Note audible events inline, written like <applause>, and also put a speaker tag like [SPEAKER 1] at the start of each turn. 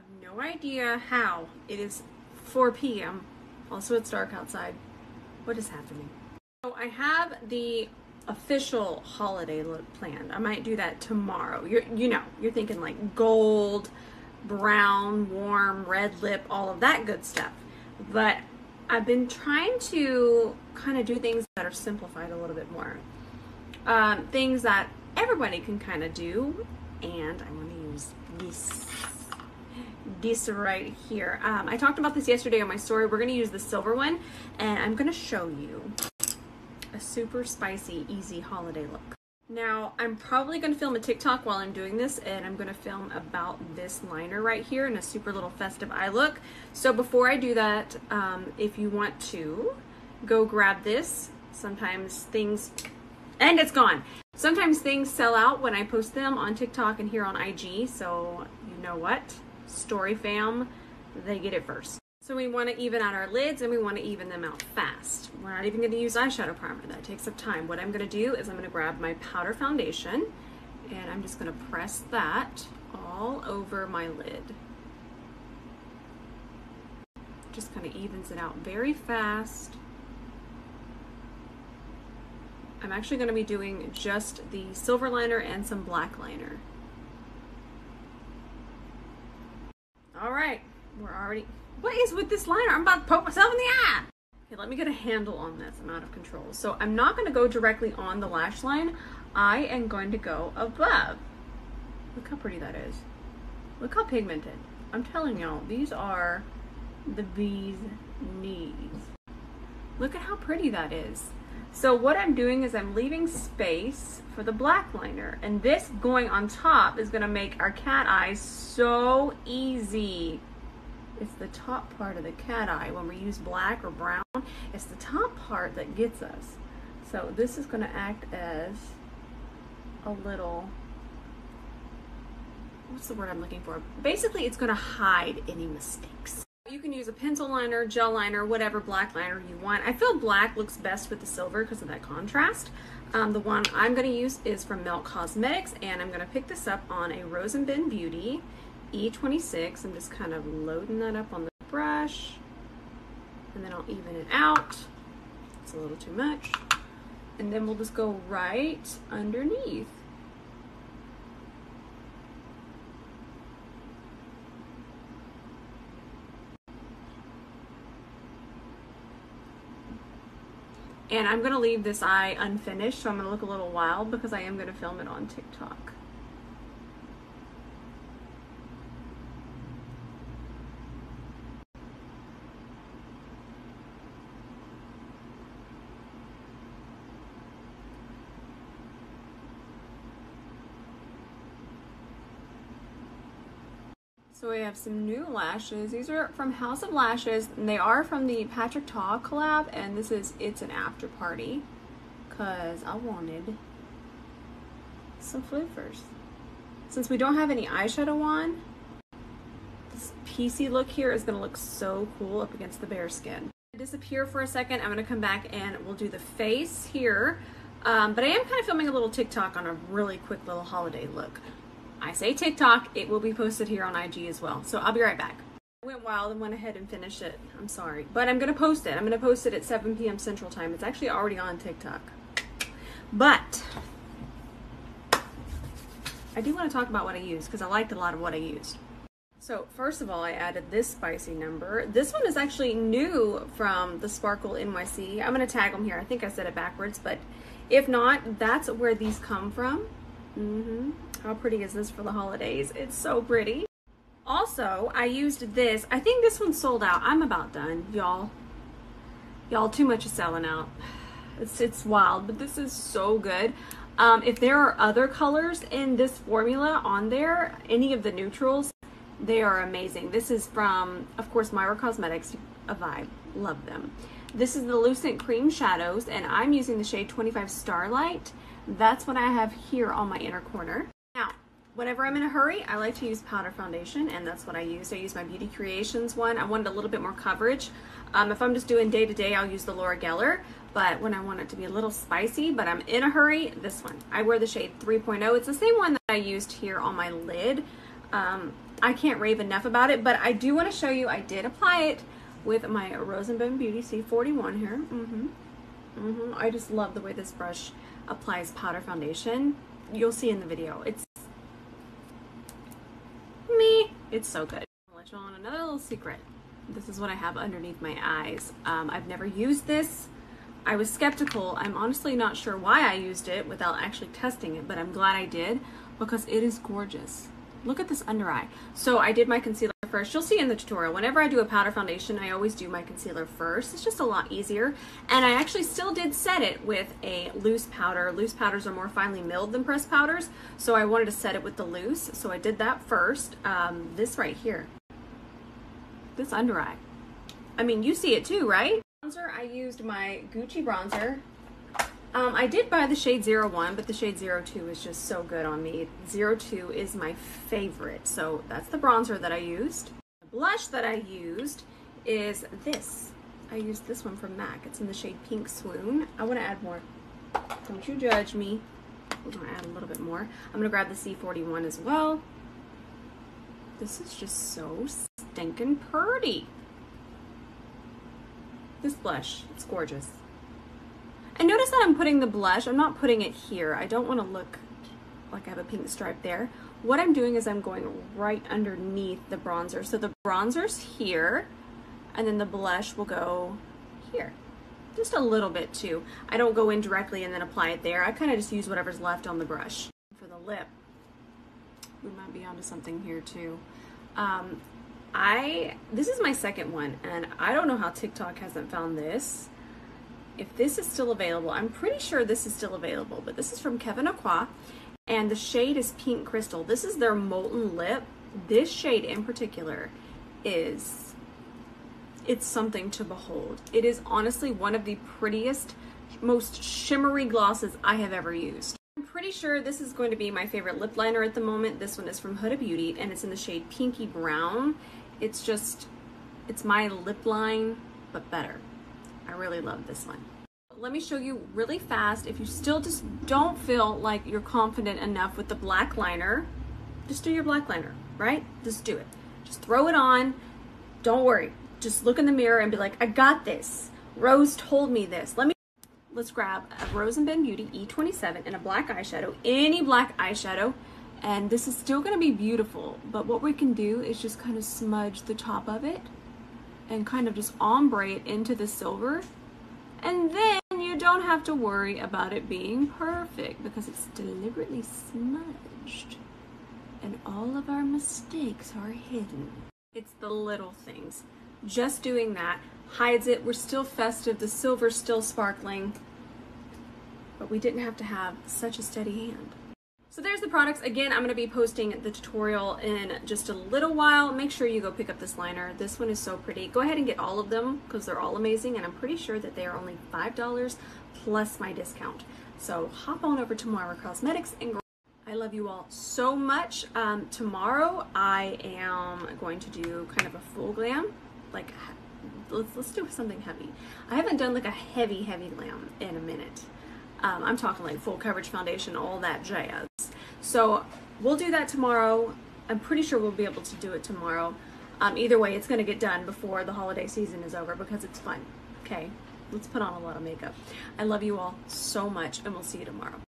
[SPEAKER 1] have no idea how. It is 4 p.m. Also, it's dark outside. What is happening? So, I have the official holiday look planned. I might do that tomorrow. You're, you know, you're thinking like gold, brown, warm, red lip, all of that good stuff. But I've been trying to kind of do things that are simplified a little bit more. Um, things that everybody can kind of do. And I want to use this this right here. Um, I talked about this yesterday on my story. We're to use the silver one and I'm to show you a super spicy, easy holiday look. Now, I'm probably to film a TikTok while I'm doing this, and I'm to film about this liner right here in a super little festive eye look. So before I do that, um, if you want to, go grab this. Sometimes things, and it's gone. Sometimes things sell out when I post them on TikTok and here on IG, so you know what? Story fam, they get it first. So we want to even out our lids and we want to even them out fast. We're not even going to use eyeshadow primer. That takes up time. What I'm going to do is I'm going to grab my powder foundation and I'm just going to press that all over my lid. Just kind of evens it out very fast. I'm actually going to be doing just the silver liner and some black liner. All right, we're already what is with this liner? I'm about to poke myself in the eye. Okay, let me get a handle on this. I'm out of control. So I'm not going to go directly on the lash line. I am going to go above. Look how pretty that is. Look how pigmented. I'm telling y'all, these are the bee's knees. Look at how pretty that is. So what I'm doing is I'm leaving space for the black liner. And this going on top is going to make our cat eyes so easy. It's the top part of the cat eye. When we use black or brown, it's the top part that gets us. So this is going to act as a little, what's the word I'm looking for? Basically, it's going to hide any mistakes. You can use a pencil liner, gel liner, whatever black liner you want. I feel black looks best with the silver because of that contrast. Um, the one I'm going to use is from Melt Cosmetics, and I'm going to pick this up on a Rose and Beauty. E26. I'm just kind of loading that up on the brush and then I'll even it out. It's a little too much. And then we'll just go right underneath. And I'm going to leave this eye unfinished, so I'm going to look a little wild because I am going to film it on TikTok. So we have some new lashes. These are from House of Lashes. And they are from the Patrick Ta collab. And this is It's an After Party. Because I wanted some flippers. Since we don't have any eyeshadow on, this PC look here is going to look so cool up against the bare skin. Disappear for a second. I'm going to come back and we'll do the face here. Um, but I am kind of filming a little TikTok on a really quick little holiday look. I say TikTok, it will be posted here on IG as well. So I'll be right back. I went wild and went ahead and finished it. I'm sorry. But I'm going to post it. I'm going to post it at 7 p.m. Central Time. It's actually already on TikTok. But I do want to talk about what I used because I liked a lot of what I used. So first of all, I added this spicy number. This one is actually new from the Sparkle NYC. I'm going to tag them here. I think I said it backwards, but if not, that's where these come from. Mm-hmm. How pretty is this for the holidays? It's so pretty. Also, I used this. I think this one sold out. I'm about done, y'all. Y'all, too much is selling out. <sighs> It's, it's wild, but this is so good. Um, if there are other colors in this formula on there, any of the neutrals, they are amazing. This is from, of course, Moira Cosmetics, a vibe. Love them. This is the Lucent Cream Shadows, and I'm using the shade 25 Starlight. That's what I have here on my inner corner. Now, whenever I'm in a hurry, I like to use powder foundation, and that's what I use. I use my Beauty Creations one. I wanted a little bit more coverage. Um, if I'm just doing day to day, I'll use the Laura Geller. But when I want it to be a little spicy, but I'm in a hurry, this one. I wear the shade 3.0. It's the same one that I used here on my lid. Um, I can't rave enough about it, but I do want to show you, I did apply it with my Rose and Ben Beauty C41 here. Mm-hmm. Mm-hmm. I just love the way this brush applies powder foundation. You'll see in the video. It's me. It's so good. I'll let you on another little secret. This is what I have underneath my eyes. Um, I've never used this. I was skeptical. I'm honestly not sure why I used it without actually testing it, but I'm glad I did because it is gorgeous. Look at this under eye. So I did my concealer first. You'll see in the tutorial, whenever I do a powder foundation, I always do my concealer first. It's just a lot easier. And I actually still did set it with a loose powder. Loose powders are more finely milled than pressed powders, so I wanted to set it with the loose. So I did that first. Um, this right here, this under eye. I mean, you see it too, right? Bronzer, I used my Gucci bronzer. Um, I did buy the shade 01, but the shade 02 is just so good on me. 02 is my favorite, so that's the bronzer that I used. The blush that I used is this. I used this one from MAC. It's in the shade Pink Swoon. I want to add more. Don't you judge me. We're going to add a little bit more. I'm going to grab the C41 as well. This is just so stinking pretty. This blush, it's gorgeous. And notice that I'm putting the blush, I'm not putting it here. I don't want to look like I have a pink stripe there. What I'm doing is I'm going right underneath the bronzer. So the bronzer's here, and then the blush will go here. Just a little bit too. I don't go in directly and then apply it there. I kind of just use whatever's left on the brush. For the lip, we might be onto something here too. Um, I, this is my second one, and I don't know how TikTok hasn't found this if this is still available. I'm pretty sure this is still available, but this is from Kevyn Aucoin, and the shade is Pink Crystal. This is their Molten Lip. This shade in particular is, it's something to behold. It is honestly one of the prettiest, most shimmery glosses I have ever used. I'm pretty sure this is going to be my favorite lip liner at the moment. This one is from Huda Beauty, and it's in the shade Pinky Brown. It's just, it's my lip line, but better. I really love this one. Let me show you really fast. If you still just don't feel like you're confident enough with the black liner, just do your black liner, right? Just do it. Just throw it on. Don't worry. Just look in the mirror and be like, I got this. Rose told me this. Let me let's grab a Rose and Ben Beauty E27 and a black eyeshadow, any black eyeshadow, and this is still gonna be beautiful, but what we can do is just kind of smudge the top of it and kind of just ombre it into the silver. And then you don't have to worry about it being perfect because it's deliberately smudged. And all of our mistakes are hidden. It's the little things. Just doing that hides it. We're still festive. The silver's still sparkling. But we didn't have to have such a steady hand. So there's the products. Again, I'm going to be posting the tutorial in just a little while. Make sure you go pick up this liner. This one is so pretty. Go ahead and get all of them because they're all amazing and I'm pretty sure that they are only $5 plus my discount. So hop on over to Moira Cosmetics and I love you all so much. Um, tomorrow I am going to do kind of a full glam, like let's, let's do something heavy. I haven't done like a heavy, heavy glam in a minute. Um, I'm talking like full coverage foundation, all that jazz. So we'll do that tomorrow. I'm pretty sure we'll be able to do it tomorrow. Um, either way, it's going to get done before the holiday season is over because it's fun. Okay, let's put on a lot of makeup. I love you all so much, and we'll see you tomorrow.